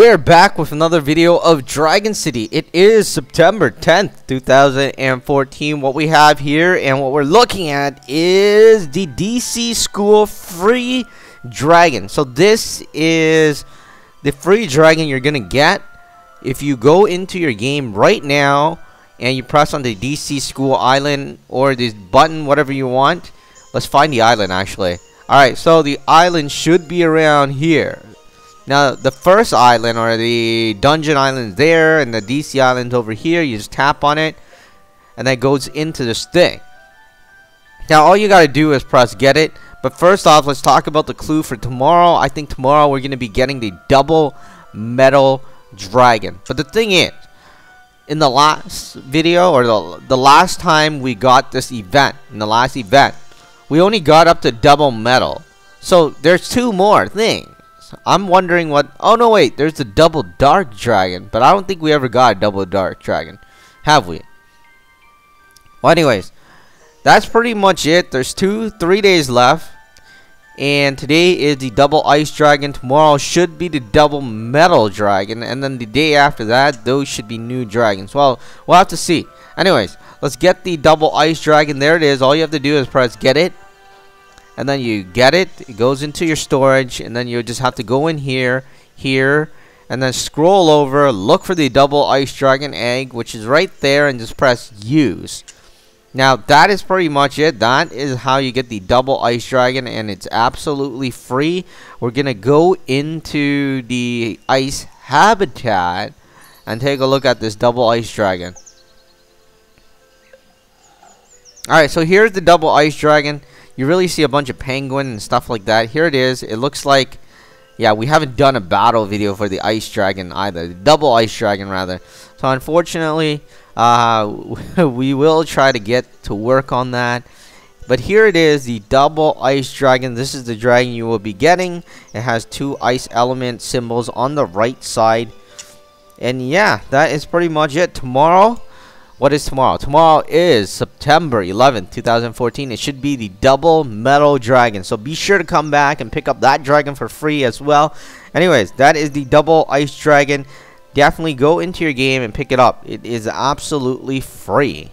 We're back with another video of Dragon City. It is September 10th, 2014. What we have here and what we're looking at is the DC School Free Dragon. So this is the free dragon you're going to get if you go into your game right now and you press on the DC School Island or this button, whatever you want. Let's find the island actually. Alright, so the island should be around here. Now, the first island, or the dungeon island there, and the DC island over here, you just tap on it, and that goes into this thing. Now, all you gotta do is press get it, but first off, let's talk about the clue for tomorrow. I think tomorrow we're gonna be getting the double metal dragon. But the thing is, in the last video, or the, the last time we got this event, in the last event, we only got up to double metal. So, there's two more things. I'm wondering what... Oh, no, wait. There's the double dark dragon. But I don't think we ever got a double dark dragon. Have we? Well, anyways. That's pretty much it. There's two, three days left. And today is the double ice dragon. Tomorrow should be the double metal dragon. And then the day after that, those should be new dragons. Well, we'll have to see. Anyways, let's get the double ice dragon. There it is. All you have to do is press get it and then you get it it goes into your storage and then you just have to go in here here and then scroll over look for the double ice dragon egg which is right there and just press use. Now that is pretty much it. That is how you get the double ice dragon and it's absolutely free. We're gonna go into the ice habitat and take a look at this double ice dragon. Alright so here's the double ice dragon you really see a bunch of penguin and stuff like that. Here it is. It looks like, yeah, we haven't done a battle video for the ice dragon either. The double ice dragon, rather. So, unfortunately, uh, we will try to get to work on that. But here it is, the double ice dragon. This is the dragon you will be getting. It has two ice element symbols on the right side. And yeah, that is pretty much it. Tomorrow, what is tomorrow? Tomorrow is September 11th, 2014. It should be the double metal dragon. So be sure to come back and pick up that dragon for free as well. Anyways, that is the double ice dragon. Definitely go into your game and pick it up. It is absolutely free.